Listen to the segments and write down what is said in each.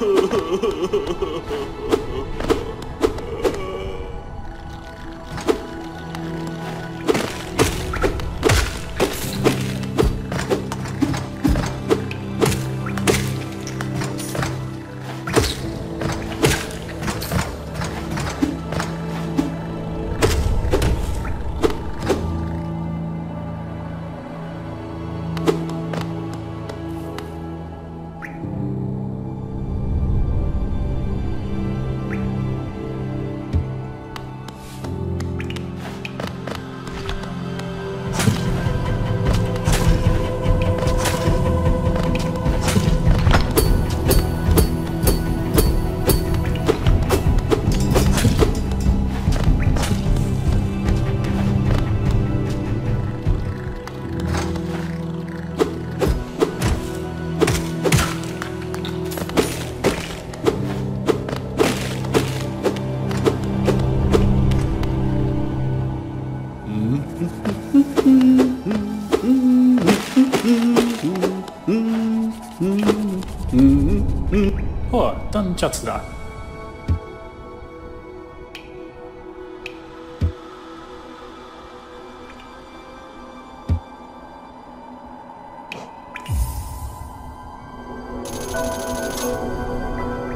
すごい。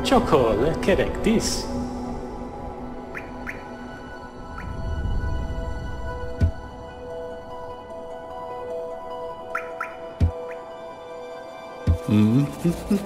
Chocolate correct this. Mm-hmm.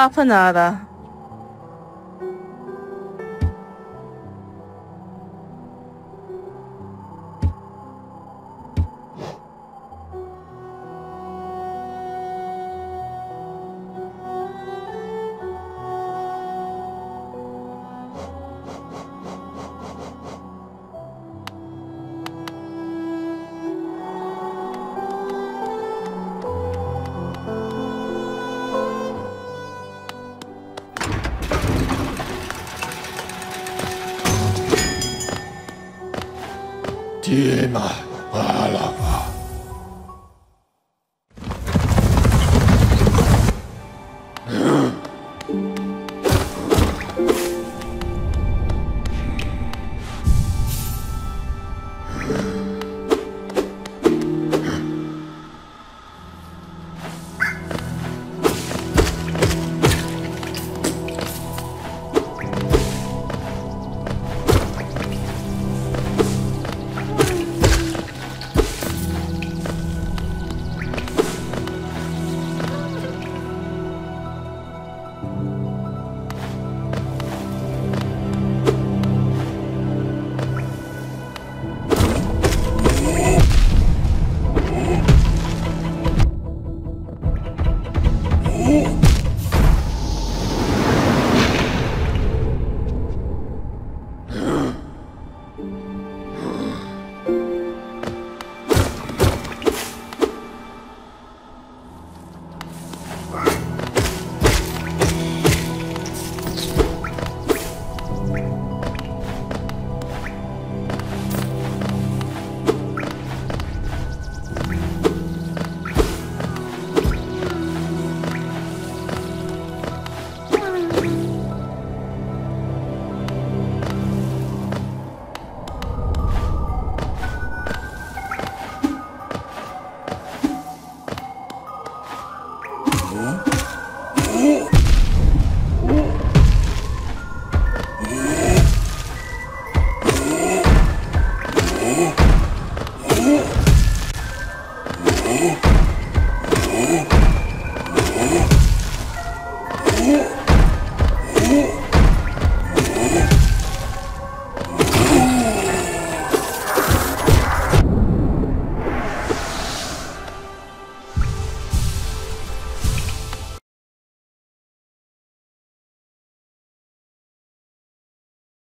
Capanada ええ、